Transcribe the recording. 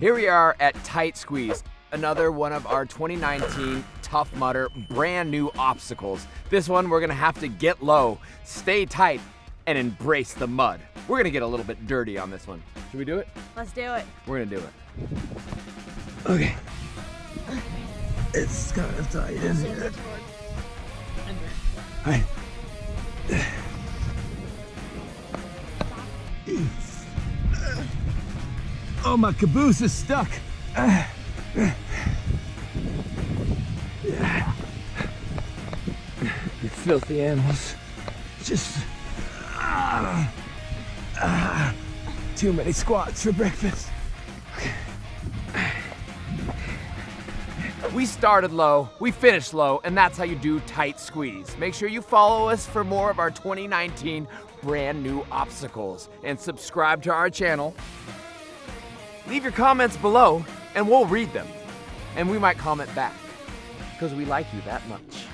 Here we are at Tight Squeeze, another one of our 2019 Tough Mudder brand new obstacles. This one we're gonna have to get low, stay tight, and embrace the mud. We're gonna get a little bit dirty on this one. Should we do it? Let's do it. We're gonna do it. Okay. It's kind of tight in here. Hi. Oh, my caboose is stuck. You filthy animals. Just. too many squats for breakfast. We started low, we finished low, and that's how you do tight squeeze. Make sure you follow us for more of our 2019 brand new obstacles and subscribe to our channel. Leave your comments below and we'll read them. And we might comment back because we like you that much.